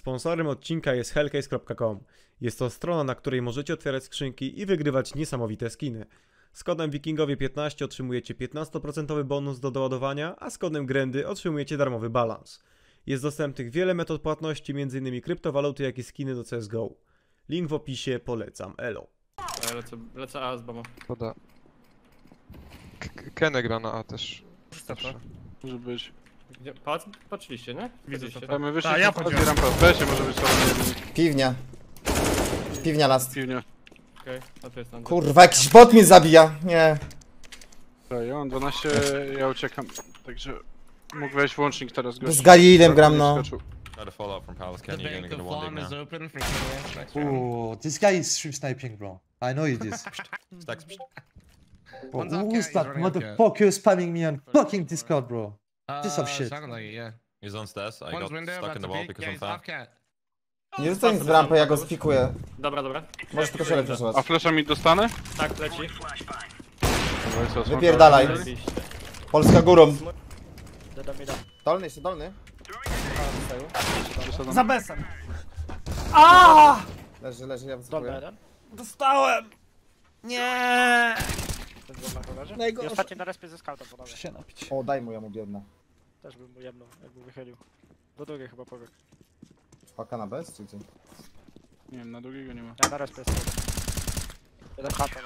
Sponsorem odcinka jest hellcase.com. Jest to strona, na której możecie otwierać skrzynki i wygrywać niesamowite skiny. Z kodem wikingowie15 otrzymujecie 15% bonus do doładowania, a z kodem grendy otrzymujecie darmowy balans. Jest dostępnych wiele metod płatności, m.in. kryptowaluty, jak i skiny do CSGO. Link w opisie, polecam, elo. Ja lecę, lecę A z bombą. Poda. K- Kenny gra na A też. Zawsze. Może być. Gdzie, patrz, patrzyliście, nie? Widzę to, Tam my wyszli, Tak, ja to chodziłem. zbieram pas. Weźcie, może być Piwnia. Piwnia last. piwnia. Okej, a tu jest tam. Kurwa, jakiś bot mnie zabija. Nie. Dobra, ja mam 12, ja uciekam. Także mógł wejść włącznik teraz gość. Z Galilem gram, no. Skoczył. Try to follow up from Palace The Kenny, you're bank gonna get of a one farm dig is now. open for Korea next round. Ooh, this guy is stream sniping, bro. I know it is. Stacks. Bro, One's up who cat, is he's that running up cat. motherfucker spamming me on fucking Discord, bro? Piece of shit. it, yeah. He's on stairs. I One's got window, stuck in the wall because Yeah, I'm he's fat. cat. Nie zostań z rampy, ja go spikuję. Dobra, dobra. Możesz tylko się refreshować. A flesza mi dostanę? Tak, leci. Dobra? Wypierdalaj. Zajebiście. Polska górą. Dolny, jeszcze dolny. Za besem. Leży, leży, ja wysypuję. Dostałem! Nie! Najgorsze. Ostatni na respie ze scoutem podamy. Muszę się napić. O, daj mu, ja mu biedna. Też bym mu jedną, jakby wychylił. Do drugiej chyba powiek. Paka na bez, czy gdzie? Nie wiem, na drugiego nie ma. Ja na respie jest jeden. Jeden chata.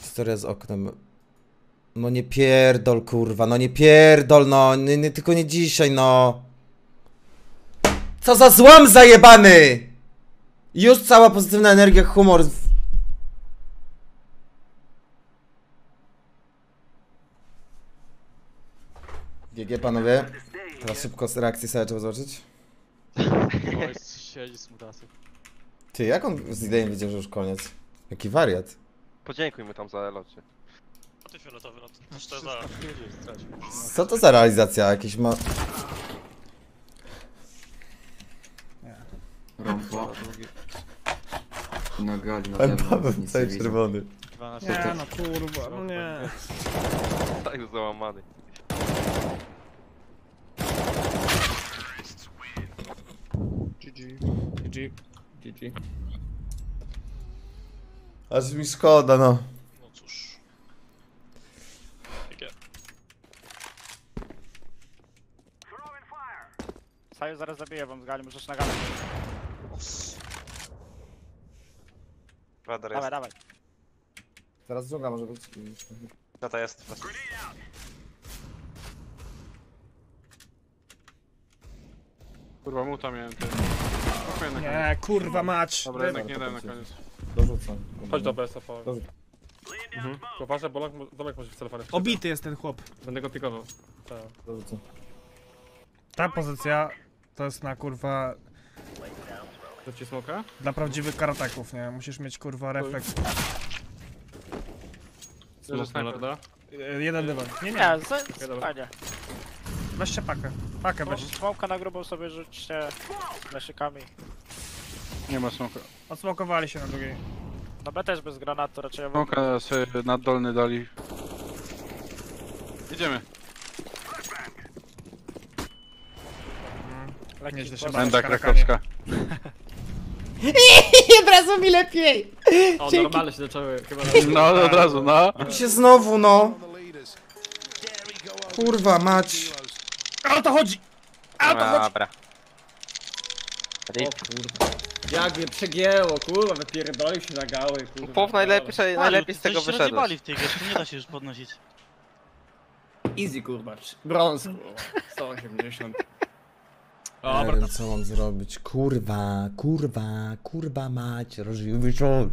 Historia z oknem. No nie pierdol, kurwa, no nie pierdol, no, nie, nie, tylko nie dzisiaj, no. Co za złam zajebany! Już cała pozytywna energia, humor. GG panowie. Teraz szybko z reakcji sobie trzeba zobaczyć. siedzi z mutasem. Ty, jak on z ideją wiedział, że już koniec? Jaki wariat. Podziękuj mu tam za elocie. Co to za realizacja? Jakiś ma... Rampa. Na gali na pewno Paweł nic cały widzę. czerwony. Nie no kurwa, no nie. Tak załamany. GG. GG. Aż mi szkoda, no. Saju zaraz zabije wam z gali, możesz na galę. Radar Dawaj, dawaj. Teraz dżungla może być. Tata jest. Kurwa, muta miałem ty. Koniec. Nie, kurwa mać. Dobra, jednak nie dałem na koniec. Dorzucam. Chodź do. Dobrze. Mhm. Uważaj, bo Lok- domek może wcelować. Obity jest ten chłop. Będę go pikował. Tak. Dorzucam. Ta pozycja to jest na kurwa To ci smoka? dla prawdziwych karataków, nie? Musisz mieć kurwa refleks. Smok snajper. lorda. E, Jeden dywan. Nie, nie. Nie, z- dobra. fajnie. Weźcie pakę. Pakę weź. Smoka na grubą sobie rzućcie leszykami. Nie ma smoka. Odsmokowali się na drugiej. No B też bez granatu raczej. ja bym- Smoka sobie na dolny dali. Idziemy. Lekki Nieźle się karakanie. krakowska. Nie, brazo mi lepiej! O, Dzięki. normalne się zaczęły chyba. No, od razu, no. się znowu, no. Kurwa, mać. A o to chodzi! A o to chodzi! Dobra. Jak mnie przegięło, kurwa, wypierdolił się na gały, kurwa. Pow najlepiej, najlepiej z tego wyszedłeś. w tej grze, nie da się już podnosić. Easy, kurwa. Brąz, kurwa. 180. Nie wiem, co mam zrobić. Kurwa, kurwa, kurwa mać, wieczór.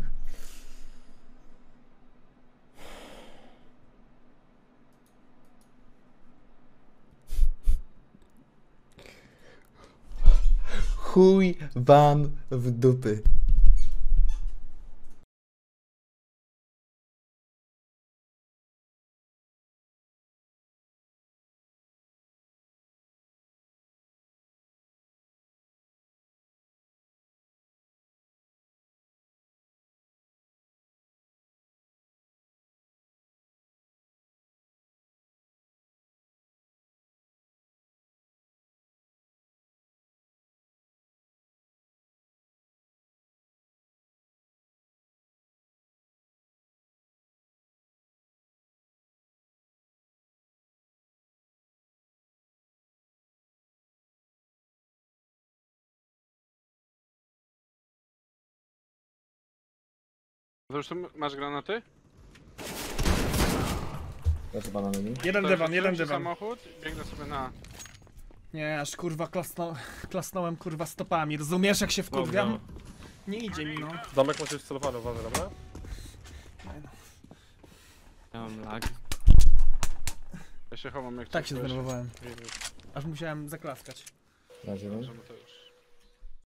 Chuj wam w dupy. Zresztą masz granaty? Jeden To dywan, jeden ci dywan. samochód i biegnę sobie na... Nie, aż kurwa klasnął, klasnąłem kurwa stopami. Rozumiesz jak się wkurwiam? Dobra. Nie idzie mi no. Domek może być celowany, uważaj, dobra? Ja mam lag. Ja się chowam jak Tak się coś, ja zdenerwowałem. Aż musiałem zaklaskać. Dobrze, Mateusz.